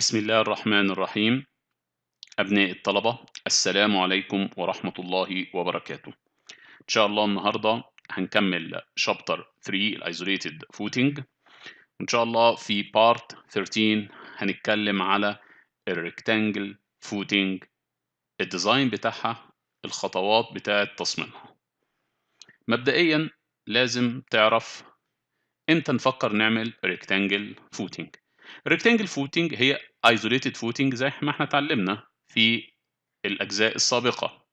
بسم الله الرحمن الرحيم أبنائي الطلبة السلام عليكم ورحمة الله وبركاته إن شاء الله النهاردة هنكمل chapter 3 ال isolated footing وإن شاء الله في part 13 هنتكلم على ال rectangle footing ال design بتاعها الخطوات بتاعة تصميمها مبدئيا لازم تعرف إمتى نفكر نعمل rectangle footing ال rectangle footing هي isolated footing زي ما إحنا اتعلمنا في الأجزاء السابقة.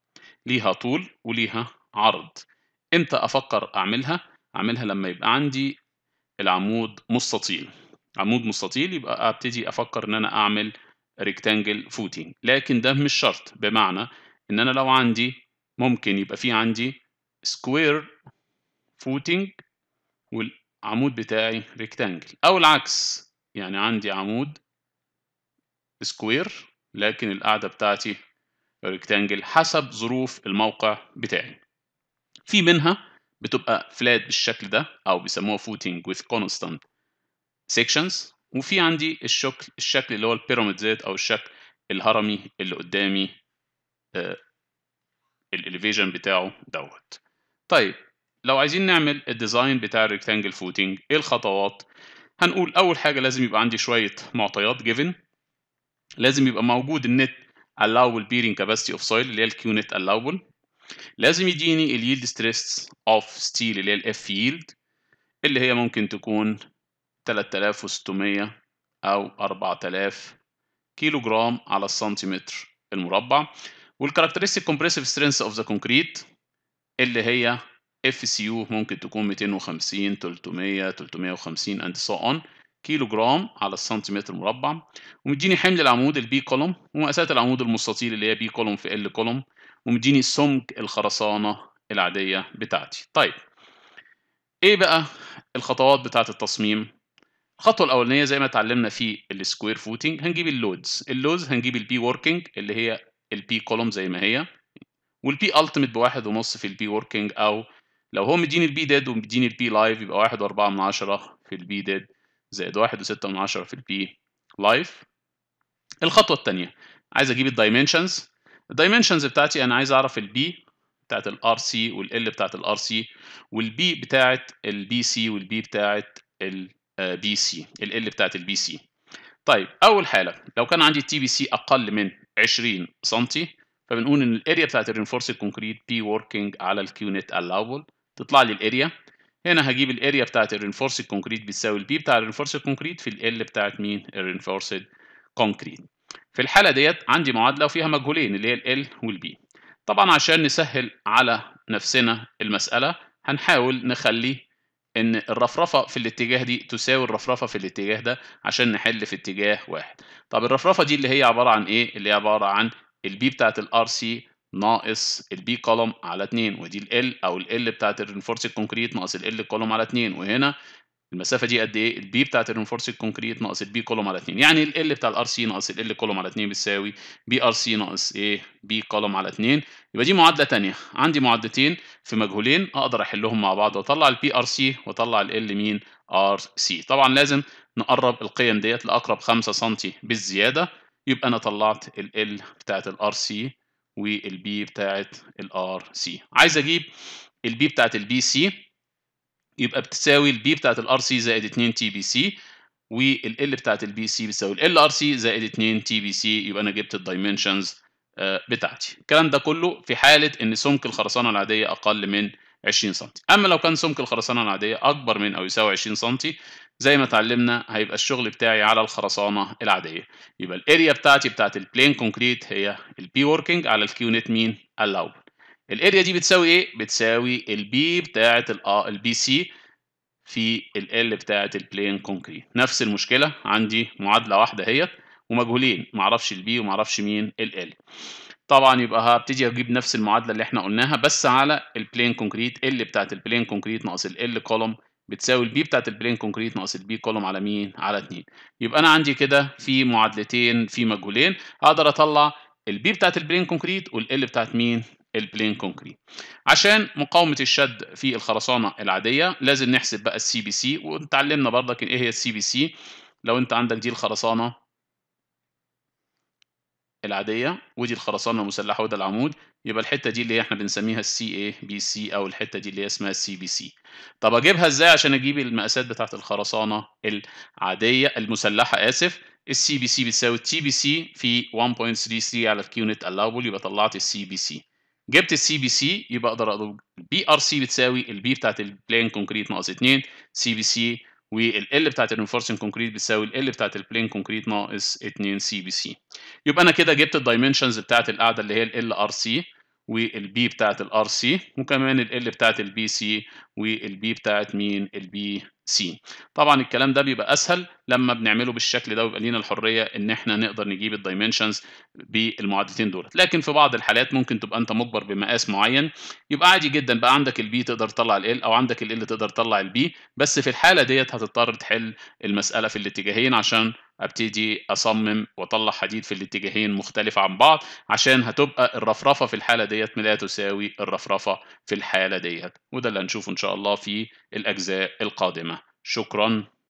ليها طول وليها عرض. إمتى أفكر أعملها؟ أعملها لما يبقى عندي العمود مستطيل. عمود مستطيل يبقى أبتدي أفكر إن أنا أعمل rectangle footing لكن ده مش شرط. بمعنى إن أنا لو عندي ممكن يبقى في عندي square footing والعمود بتاعي rectangle أو العكس. يعني عندي عمود square لكن القاعدة بتاعتي rectangle حسب ظروف الموقع بتاعي. في منها بتبقى flat بالشكل ده أو بيسموها footing with constant sections. وفي عندي الشكل الشكل اللي هو ال pyramid ديت أو الشكل الهرمي اللي قدامي آه ال elevation بتاعه دوت. طيب لو عايزين نعمل ال design بتاع ال rectangle footing إيه الخطوات؟ هنقول أول حاجة لازم يبقى عندي شوية معطيات given لازم يبقى موجود ال net allowable bearing capacity of soil اللي هي ال q net allowable. لازم يديني ال yield stress of steel اللي هي ال F yield اللي هي ممكن تكون 3600 أو 4000 كيلو جرام على السنتيمتر المربع. وال characteristic compressive strength of the concrete اللي هي F cu ممكن تكون 250 300 350 and so on كيلو جرام على السنتيمتر مربع. ومديني حمل العمود ال P column ومقاسات العمود المستطيل اللي هي b column في L column ومديني سمك الخرسانة العادية بتاعتي. طيب إيه بقى الخطوات بتاعة التصميم؟ الخطوة الأولانية زي ما اتعلمنا في ال square footing هنجيب ال loads ال loads هنجيب ال P working اللي هي ال P column زي ما هي وال P ultimate بواحد ونص في ال P working أو لو هو مديني ال P dead ومديني ال P live يبقى واحد وأربعة من عشرة في ال P dead زائد واحد وستة من عشرة في ال P live. الخطوة التانية عايز أجيب ال dimensions ال dimensions بتاعتي أنا عايز أعرف ال B بتاعت ال RC وال L بتاعت ال RC وال B بتاعت ال PC وال B بتاعت ال PC L بتاعت ال PC طيب أول حالة لو كان عندي t PC أقل من 20 سنتي فبنقول إن ال area بتاعت ال reinforced concrete P working على ال q net الأول تطلع لي ال area. هنا هجيب ال area بتاعت ال reinforced concrete بتساوي ال B بتاع ال reinforced concrete في L بتاعت مين؟ ال reinforced concrete في الحالة ديت عندي معادلة وفيها مجهولين اللي هي ال L وال B طبعا عشان نسهل على نفسنا المسألة هنحاول نخلي إن الرفرفة في الاتجاه دي تساوي الرفرفة في الاتجاه ده عشان نحل في اتجاه واحد. طب الرفرفة دي اللي هي عبارة عن إيه؟ اللي هي عبارة عن ال B بتاعت ال RC ناقص ال B column على 2 ودي ال أو ال بتاعت الرينفورسد كونكريت ناقص ال كولوم على 2 وهنا المسافة دي قد إيه؟ ال B بتاعت ال reinforced concrete ناقص ال B column على 2 يعني ال L بتاع ال RC ناقص ال L column على 2 بتساوي B RC ناقص إيه؟ B column على 2 يبقى دي معادلة ثانية عندي معادلتين في مجهولين أقدر أحلهم مع بعض وأطلع ال B RC وأطلع ال L مين؟ RC طبعا لازم نقرب القيم ديت لأقرب 5 سم بالزيادة يبقى أنا طلعت ال L بتاعت ال RC وال B بتاعت ال RC عايز أجيب ال B بتاعت ال PC يبقى بتساوي ال B بتاعت ال RC زائد 2 t PC وال L بتاعت ال PC بتساوي ال L RC زائد 2 t PC يبقى أنا جبت ال dimensions بتاعتي. الكلام ده كله في حالة إن سمك الخرسانة العادية أقل من 20 سم أما لو كان سمك الخرسانة العادية أكبر من أو يساوي 20 سم زي ما اتعلمنا هيبقى الشغل بتاعي على الخرسانة العادية. يبقى الأريا بتاعتي بتاعت البلين كونكريت هي البي وركينج على الكيو نت مين الأول ال area دي بتساوي إيه؟ بتساوي ال B بتاعت ال PC في ال L بتاعت ال plain concrete نفس المشكلة عندي معادلة واحدة اهيت ومجهولين. معرفش ال B ومعرفش مين ال L طبعا يبقى هبتدي أجيب نفس المعادلة اللي إحنا قلناها بس على البلين كونكريت ال بتاعت البلين كونكريت ناقص ال كولوم بتساوي البي بتاعت البلين كونكريت ناقص البي كولوم على مين؟ على 2 يبقى أنا عندي كده في معادلتين في مجهولين. أقدر أطلع البي بتاعت البلين كونكريت والال بتاعت مين؟ البلين كونكريت عشان مقاومة الشد في الخرسانة العادية لازم نحسب بقى ال C PC واتعلمنا برضك إيه هي ال C PC لو أنت عندك دي الخرسانة العادية ودي الخرسانة المسلحه وده العمود. يبقى الحتة دي اللي إحنا بنسميها ال C PC أو الحتة دي اللي اسمها ال C PC طب أجيبها إزاي عشان أجيب المقاسات بتاعة الخرسانة العادية؟ المسلحة آسف. ال C PC بتساوي ال t PC في 1.33 على ال q net allowable يبقى طلعت ال C PC جبت ال C PC يبقى أقدر أقول ال B RC بتساوي ال B بتاعت ال plain concrete ناقص 2 C PC وال L بتاعت ال reinforcing concrete بتساوي ال L بتاعت ال plain concrete ناقص 2 C PC يبقى أنا كده جبت ال dimensions بتاعت القاعدة اللي هي ال L RC وال B بتاعت ال RC وكمان ال L بتاعت ال PC وال B بتاعت مين؟ ال PC طبعا الكلام ده بيبقى أسهل لما بنعمله بالشكل ده ويبقى لينا الحرية إن إحنا نقدر نجيب ال dimensions بالمعادلتين دولت. لكن في بعض الحالات ممكن تبقى أنت مجبر بمقاس معين يبقى عادي جدا. بقى عندك البي تقدر تطلع ال أو عندك ال تقدر تطلع البي بس في الحالة ديت هتضطر تحل المسألة في الاتجاهين عشان أبتدي أصمم وأطلع حديد في الاتجاهين مختلفة عن بعض عشان هتبقى الرفرفة في الحالة ديت لا تساوي الرفرفة في الحالة ديت. وده اللي هنشوفه إن شاء الله في الأجزاء القادمة. شكرا.